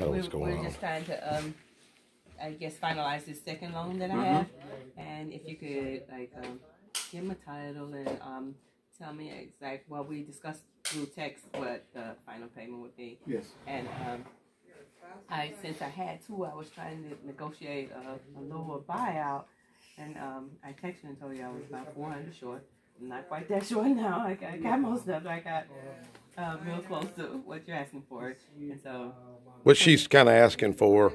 kind of we're, what's going we're on. just trying to, um, I guess, finalize this second loan that I Mm-hmm. have, and if you could like um, give me a title and um, tell me exact. Well, we discussed through text what the final payment would be, Yes. and um, I since I had two, I was trying to negotiate a, a lower buyout, and um, I texted and told you I was about four hundred short. I'm not quite that short now. I got, I got most of it. I got uh, real close to what you're asking for, and so. What she's kind of asking for.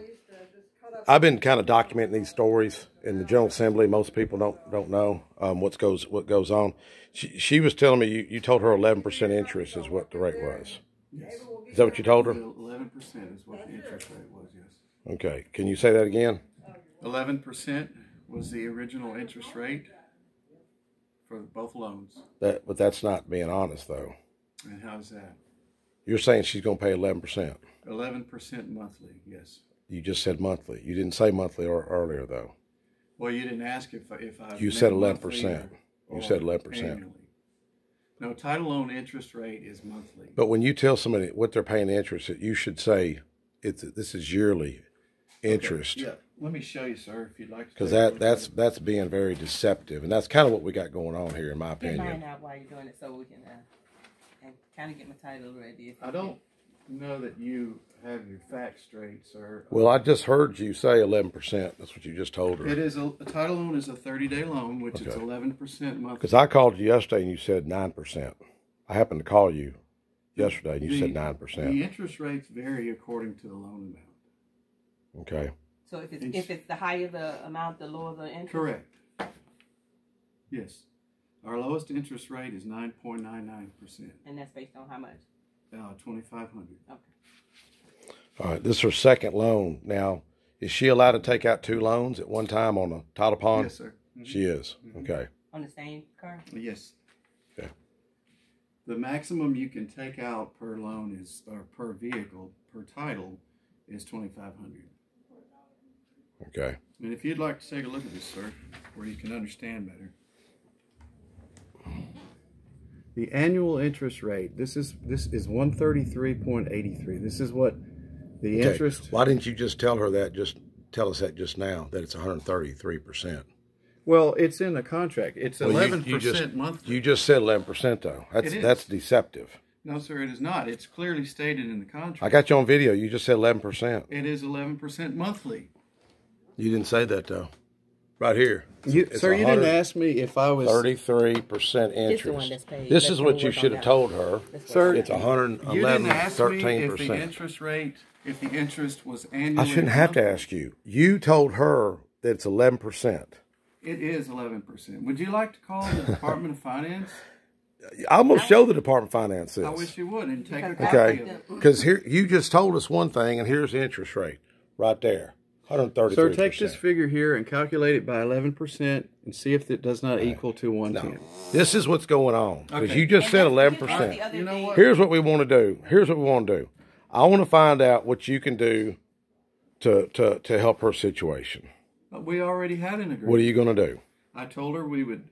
I've been kind of documenting these stories in the General Assembly. Most people don't don't know um, what goes what goes on. She she was telling me you, you told her eleven percent interest is what the rate was. Yes. Is that what you told her? Eleven percent is what the interest rate was, yes. Okay. Can you say that again? Eleven percent was the original interest rate for both loans. That but that's not being honest though. And how's that? You're saying she's going to pay eleven percent. Eleven percent monthly, yes. You just said monthly. You didn't say monthly or earlier though. Well, you didn't ask if, if I. You said 11%. or- You said 11%. annually. No, title loan interest rate is monthly. But when you tell somebody what they're paying interest, you should say it's this is yearly interest. Yeah, let me show you, sir, if you'd like to. Because that that's it. that's being very deceptive, and that's kind of what we got going on here, in my Get mine opinion. out while you're doing it, so we can uh, and kind of get my title ready. if I don't know that you have your facts straight, sir. Well, I just heard you say eleven percent. That's what you just told It her. is a, a title loan is a thirty day loan, which is eleven percent monthly. Because I called you yesterday and you said nine percent. I happened to call you yesterday and you said The- nine The percent. interest rates vary according to the loan amount. Okay. So if it's It's- if it's the higher the amount, the lower the interest. Correct. Yes. Our lowest interest rate is nine point nine nine percent, And that's based on how much? uh, 2500 Okay. All right, This is her second loan. Now, is she allowed to take out two loans at one time on a title pawn? Yes, sir. Mhm. She is. Okay. On the same car? Yes. Okay. The maximum you can take out per loan is, or per vehicle, per title, is twenty-five hundred. Okay. And if you'd like to take a look at this, sir, where you can understand better. The annual interest rate, this is, this is one thirty-three point eighty-three. This is what the Okay. interest, Why didn't you just tell her that? Just tell us that just now that it's one hundred thirty-three percent. well, it's in the contract. It's Well, you- eleven you just- percent monthly. You just said eleven percent though. That's that's deceptive. No, sir, it is not. It's clearly stated in the contract. I got you on video. You just said eleven percent. It is eleven percent monthly. You didn't say that though. Right here. You, It's sir, you didn't ask me if I was. Thirty-three percent interest. one that's paid. This is what you should have told her. Sir, what- It's one hundred You didn't 11, ask me 13 if the percent. interest rate, if the interest was annually. I shouldn't have to ask you. You told her that it's eleven percent. It is eleven percent. Would you like to call the Department of Finance? I'm gonna show the Department of Finance this. I wish you would and take a Because copy Okay, of it. because here you just told us one thing, and here's the interest rate right there, one hundred thirty-three Sir, take this figure here and calculate it by eleven percent and see if it does not equal to one No, this is what's going on because Okay. you just And said 11%. You know what? Here's what we want to do. Here's what we want to do. I want to find out what you can do to to to help her situation. But we already had an agreement. What are you going to do? I told her we would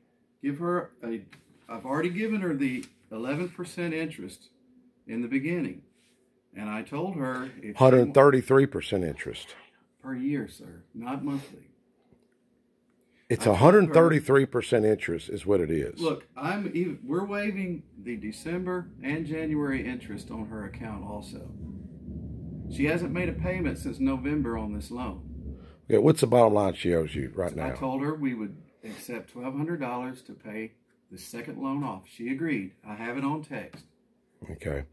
give her a. I've already given her the eleven percent interest in the beginning, and I told her One hundred thirty-three percent interest. Per year, sir, not monthly. It's one hundred thirty-three percent interest is what it is. Look, I'm even. We're waiving the December and January interest on her account also. She hasn't made a payment since November on this loan. Okay, what's the bottom line she owes you right I now? I told her we would accept twelve hundred dollars to pay the second loan off. She agreed. I have it on text. Okay.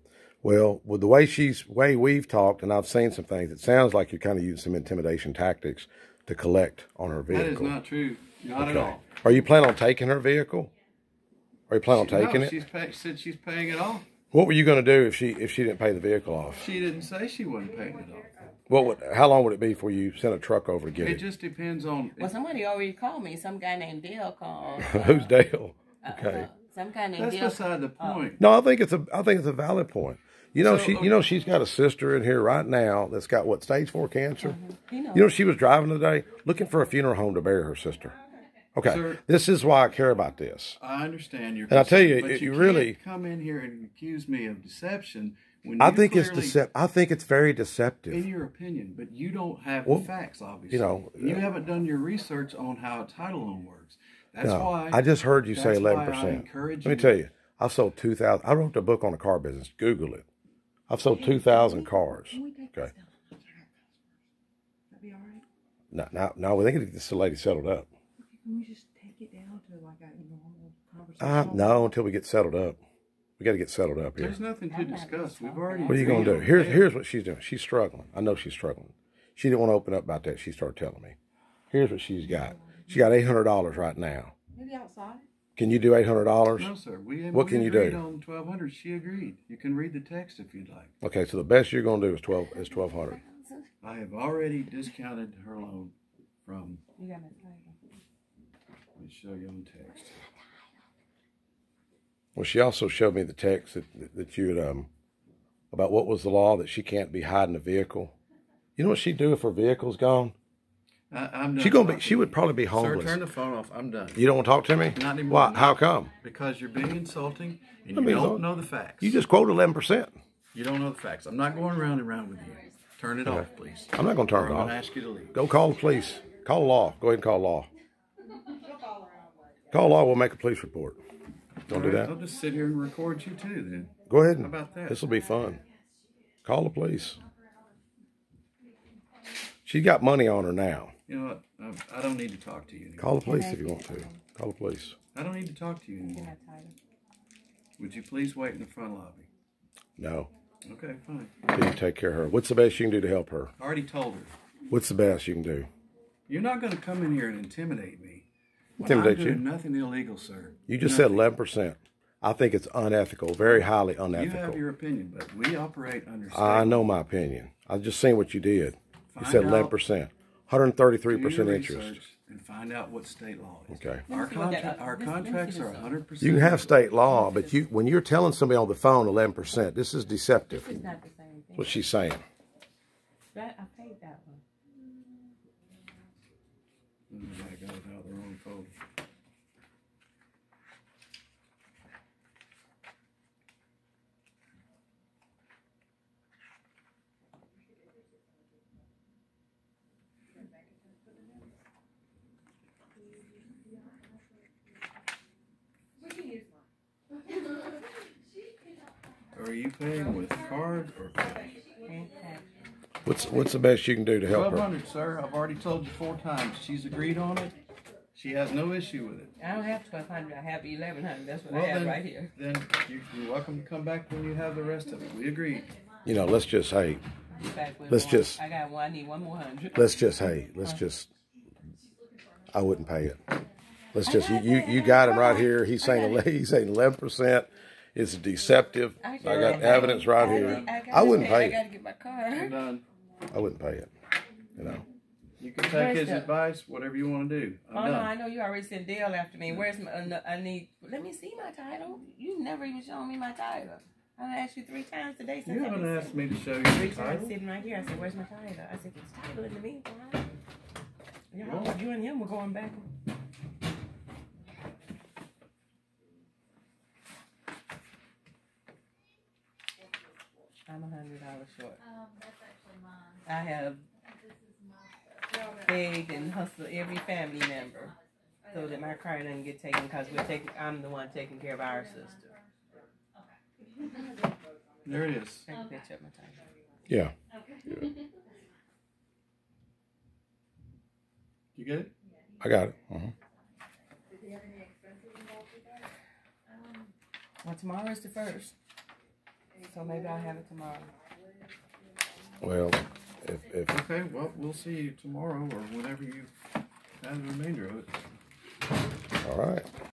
Well, with the way she's way we've talked, and I've seen some things, it sounds like you're kind of using some intimidation tactics to collect on her vehicle. That is not true. Not Okay. at all. Are you planning on taking her vehicle? Are you planning on taking no, it? She's pay, said she's paying it off. What were you going to do if she if she didn't pay the vehicle off? She didn't say she wasn't paying it off. What would? How long would it be before you sent a truck over to get It it? just depends on. Well, somebody already called me. Some guy named Dale called. Who's Dale? Uh, Okay. uh, some guy named That's Dale. beside the point. No, I think it's a I think it's a valid point. You know, So, she okay. you know she's got a sister in here right now that's got what stage four cancer. He knows. You know, she was driving today looking for a funeral home to bury her sister. Okay, Sir- this is why I care about this. I understand your. And I tell you, concern, but it- you can't really- come in here and accuse me of deception When I you think it's clearly- decep- I think it's very deceptive. in your opinion, but you don't have Well, the facts, obviously. you know, you uh, haven't done your research on how a title loan works. That's No, why I just heard you say that's why I eleven percent. Let me tell you, I sold two thousand. I wrote a book on the car business. Google it. I've sold two thousand cars. Can we take Okay. this down? That'd be all right. Now, now, now we think get this lady settled up. Can we just take it down to like a normal Uh, conversation? no, until we get settled up. We got to get settled up here. There's nothing to discuss. We've already. What are you going to do? Here's here's what she's doing. She's struggling. I know she's struggling. She didn't want to open up about that. She started telling me. Here's what she's got. She got eight hundred dollars right now. Maybe outside. Can you do eight hundred dollars? No, sir. We, What we can you agreed do? On twelve hundred, she agreed. You can read the text if you'd like. Okay, so the best you're going to do is twelve is twelve hundred. I have already discounted her loan from. You got my title. Let me show you on text. Well, she also showed me the text that that you had um about what was the law that she can't be hiding a vehicle. You know what she'd do if her vehicle's gone? I, I'm done She gonna be. She would probably be home. Sir, homeless. turn the phone off. I'm done. You don't want to talk to me? Not anymore. Why? How come? Because you're being insulting and you don't insulting. know the facts. You just quoted eleven percent. You don't know the facts. I'm not going round and round with you. Turn it off, please. I'm not going to turn Or turn I'm it going to off. ask you to leave. Go call the police. Call law. Go ahead and call law. Call law. We'll make a police report. Don't do that. I'll just sit here and record you too then. Go ahead and. How about that? This will be fun. Call the police. She got money on her now. You know what? I, I don't need to talk to you anymore. Call the police if you want to. Call the police. I don't need to talk to you anymore. Would you please wait in the front lobby? No. Okay, fine. Till you take care of her. What's the best you can do to help her? I already told her. What's the best you can do? You're not going to come in here and intimidate me. Intimidate I'm you? nothing illegal, sir. You just said eleven percent. I think it's unethical, very highly unethical. You have your opinion, but we operate under state I know my opinion. I've just seen what you did. You said eleven percent, one hundred thirty-three Do your percent interest. And find out what state law is. Okay. Our, see contra- our this- let me see contracts are 100%. You can have state law, but you when you're telling somebody on the phone eleven percent, this is deceptive. It's not the same thing. What she's saying. That, I paid that one. I got it out of the wrong folder. Are you paying with card or cash? What's what's the best you can do to help Twelve her? hundred, sir. I've already told you four times. She's agreed on it. She has no issue with it. I don't have twelve hundred. I have eleven hundred. That's what Well, I have then, right here. then you- you're welcome to come back when you have the rest of it. We agreed. You know, let's just hey, In fact, with Let's one- just- I got one. I need one more hundred. let's just hey, let's just. I wouldn't pay it. Let's just you you, you got him right here. He's saying ele- he's saying eleven percent. It's deceptive. I got evidence right here. I wouldn't pay I it. gotta get my We're card. I wouldn't pay it. You know. You can take Where's his the- advice, whatever you want to do. I'm Oh no, I know you already sent Dale after me. Where's my? Uh, I need. Let me see my title. You never even shown me my title. I asked you three times today since You I've haven't been asked me to show you Three the times title. sitting right here. I said, "Where's my title?" I said, "It's title in the meantime." Y'all, you and him were going back. I'm a hundred dollars short. Um, that's actually mine. I have This begged and hustled every family member so that my car doesn't get taken because we're taking. I'm the one taking care of our sister. There it is. Take a picture of my title. Yeah. Okay. You get it? I got it. uh Well, tomorrow is the first, so maybe I'll have it tomorrow. Well, if if Okay, well, we'll see you tomorrow or whenever you have the remainder of it. all right.